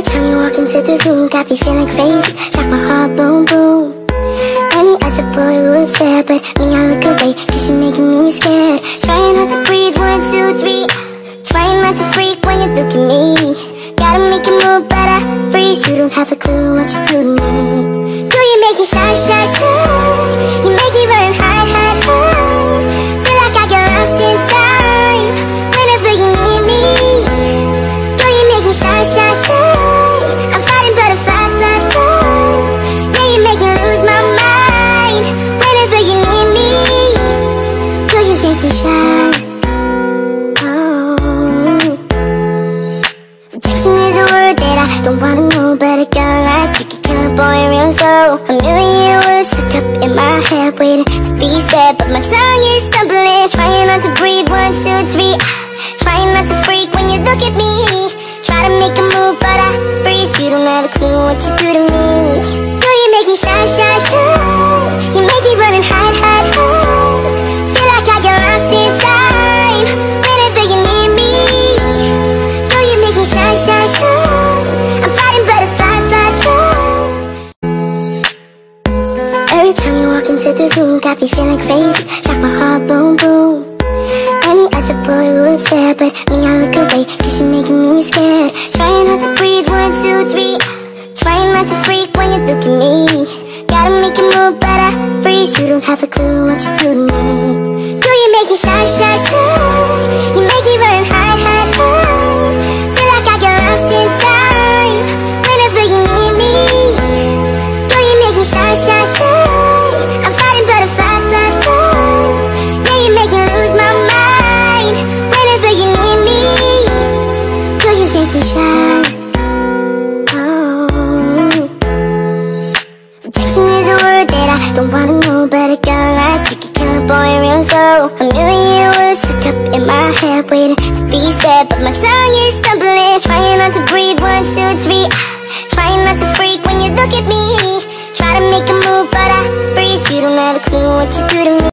Every time you walk into the room, got me feeling crazy. Shock my heart, boom, boom. Any other boy would stare, but me, I look away. Cause you're making me scared. Trying not to breathe, one, two, three. Trying not to freak when you look at me. Gotta make it move, but I freeze. You don't have a clue what you do Make shy Oh. Rejection is a word that I don't wanna know But a girl like you can kill a boy real slow. A million words stuck up in my head Waiting to be said But my tongue is stumbling Trying not to breathe, one, two, three. Trying not to freak when you look at me. Try to make a move but I freeze You don't have a clue what you do to me Every time you walk into the room Got me feeling crazy. Shock my heart, boom, boom. Any other boy would stare But me, I look away Cause you're making me scared. Trying not to breathe, one, two, three don't wanna know But a girl like you can kill a boy real slow. A million words stuck up in my head Waiting to be said. But my tongue is stumbling Trying not to breathe, one, two, three. Ah, trying not to freak when you look at me. Try to make a move but I freeze You don't have a clue what you do to me